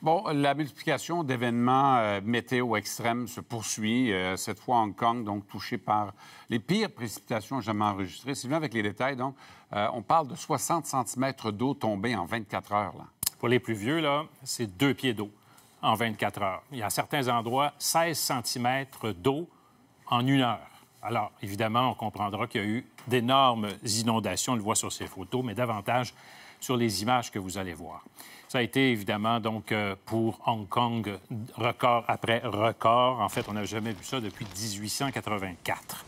Bon, la multiplication d'événements euh, météo extrêmes se poursuit. Euh, cette fois, Hong Kong, donc touché par les pires précipitations jamais enregistrées. Sylvain, avec les détails, donc, euh, on parle de 60 cm d'eau tombée en 24 heures. Là. Pour les plus vieux, là, c'est deux pieds d'eau en 24 heures. Il y a certains endroits, 16 cm d'eau en une heure. Alors, évidemment, on comprendra qu'il y a eu d'énormes inondations, on le voit sur ces photos, mais davantage sur les images que vous allez voir. Ça a été évidemment donc euh, pour Hong Kong record après record. En fait, on n'a jamais vu ça depuis 1884.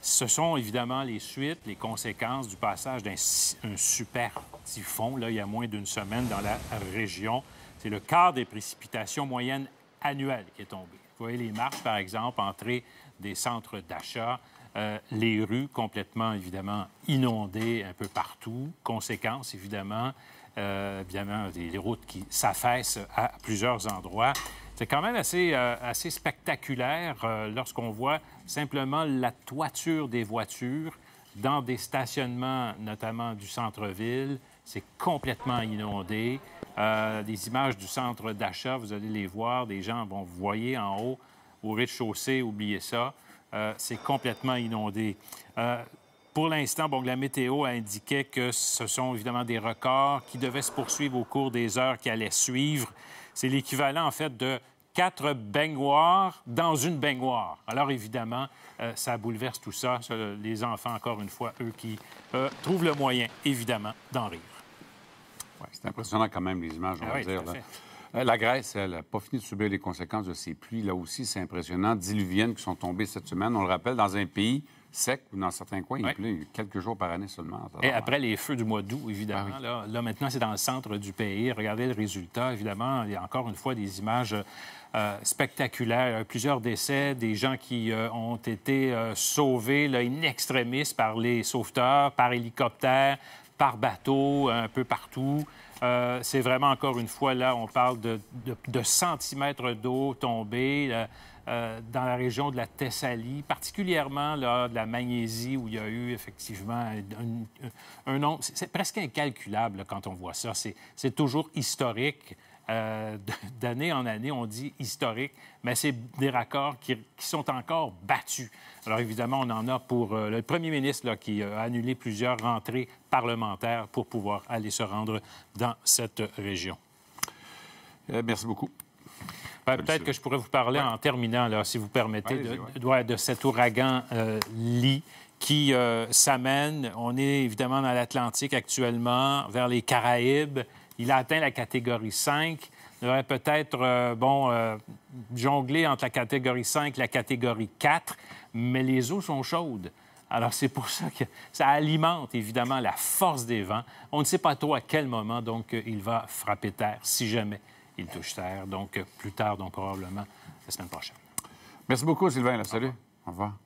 Ce sont évidemment les suites, les conséquences du passage d'un super typhon, là, il y a moins d'une semaine dans la région. C'est le quart des précipitations moyennes annuelles qui est tombé. Vous voyez les marches, par exemple, entrée des centres d'achat, euh, les rues complètement, évidemment, inondées un peu partout. Conséquence, évidemment, euh, évidemment, des, routes qui s'affaissent à plusieurs endroits. C'est quand même assez, euh, assez spectaculaire lorsqu'on voit simplement la toiture des voitures dans des stationnements, notamment du centre-ville. C'est complètement inondé. Des images du centre d'achat, vous allez les voir. Des gens, bon, vous voyez en haut, au rez-de-chaussée, oubliez ça. Euh, c'est complètement inondé. Euh, pour l'instant, bon, la météo indiquait que ce sont évidemment des records qui devaient se poursuivre au cours des heures qui allaient suivre. C'est l'équivalent, en fait, de quatre baignoires dans une baignoire. Alors, évidemment, euh, ça bouleverse tout ça. Les enfants, encore une fois, eux qui trouvent le moyen, évidemment, d'en rire. C'est impressionnant quand même, les images, on ah va dire. Euh, la Grèce, elle n'a pas fini de subir les conséquences de ces pluies. Là aussi, c'est impressionnant. Diluviennes qui sont tombées cette semaine. On le rappelle, dans un pays sec ou dans certains coins, il pleut quelques jours par année seulement. Et après les feux du mois d'août, évidemment. Ah là, maintenant, c'est dans le centre du pays. Regardez le résultat. Évidemment, il y a encore une fois des images euh, spectaculaires. Plusieurs décès, des gens qui euh, ont été sauvés là, in extremis par les sauveteurs, par hélicoptère, par bateau, un peu partout. Euh, c'est vraiment, encore une fois, là, on parle de, centimètres d'eau tombés euh, euh, dans la région de la Thessalie, particulièrement là, de la Magnésie, où il y a eu effectivement un, nombre... C'est presque incalculable quand on voit ça. C'est toujours historique. Euh, d'année en année, on dit historique, mais c'est des raccords qui, sont encore battus. Alors évidemment, on en a pour euh, le premier ministre là, qui a annulé plusieurs rentrées parlementaires pour pouvoir aller se rendre dans cette région. Euh, merci beaucoup. Ben, peut-être que je pourrais vous parler en terminant, là, si vous permettez, de, de, cet ouragan Lee qui s'amène. On est évidemment dans l'Atlantique actuellement, vers les Caraïbes. Il a atteint la catégorie 5. Il devrait peut-être, euh, bon, euh, jongler entre la catégorie 5 et la catégorie 4, mais les eaux sont chaudes. Alors, c'est pour ça que ça alimente évidemment la force des vents. On ne sait pas trop à quel moment, donc, euh, il va frapper terre, si jamais il touche terre. Donc, plus tard, donc, probablement la semaine prochaine. Merci beaucoup, Sylvain. Salut. Au revoir.